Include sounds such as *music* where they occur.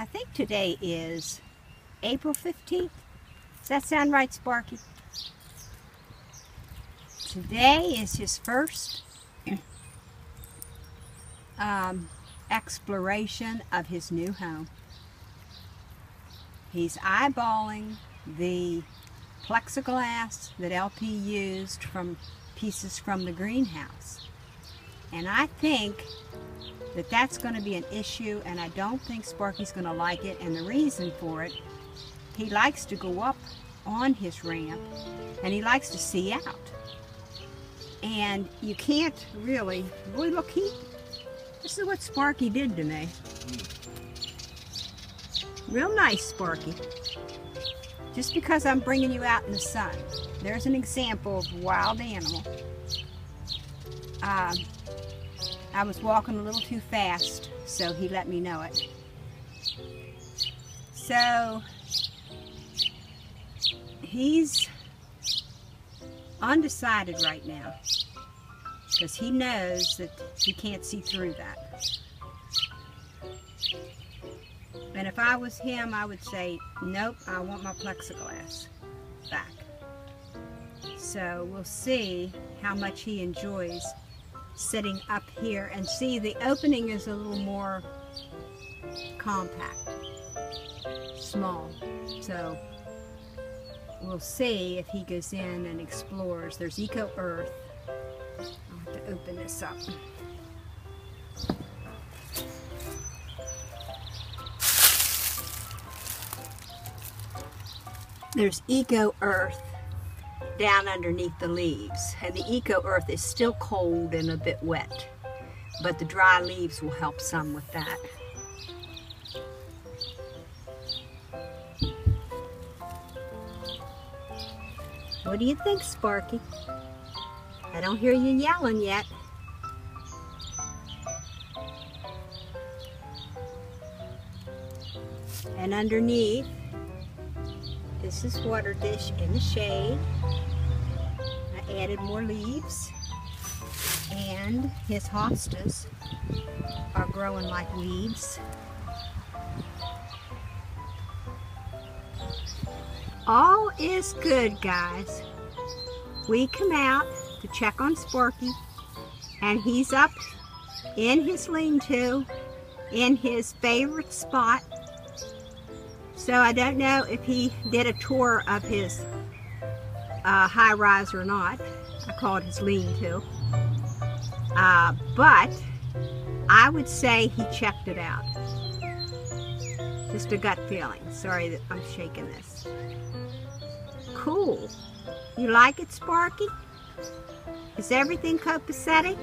I think today is April 15th. Does that sound right, Sparky? Today is his first *clears throat* um, exploration of his new home. He's eyeballing the plexiglass that LP used from pieces from the greenhouse. And I think that that's going to be an issue and I don't think Sparky's going to like it and the reason for it, he likes to go up on his ramp and he likes to see out. And you can't really, boy look he, this is what Sparky did to me. Real nice Sparky. Just because I'm bringing you out in the sun. There's an example of wild animal. Um, I was walking a little too fast, so he let me know it. So, he's undecided right now because he knows that he can't see through that. And if I was him, I would say, nope, I want my plexiglass back. So we'll see how much he enjoys sitting up here and see the opening is a little more compact, small. So we'll see if he goes in and explores. There's Eco Earth. I'll have to open this up. There's Eco Earth down underneath the leaves. And the eco earth is still cold and a bit wet, but the dry leaves will help some with that. What do you think, Sparky? I don't hear you yelling yet. And underneath this is this water dish in the shade added more leaves and his hostas are growing like weeds. All is good, guys. We come out to check on Sparky, and he's up in his lean-to in his favorite spot. So I don't know if he did a tour of his uh, high rise or not. I call it his lean-to. Uh, but I would say he checked it out. Just a gut feeling. Sorry that I'm shaking this. Cool. You like it, Sparky? Is everything copacetic?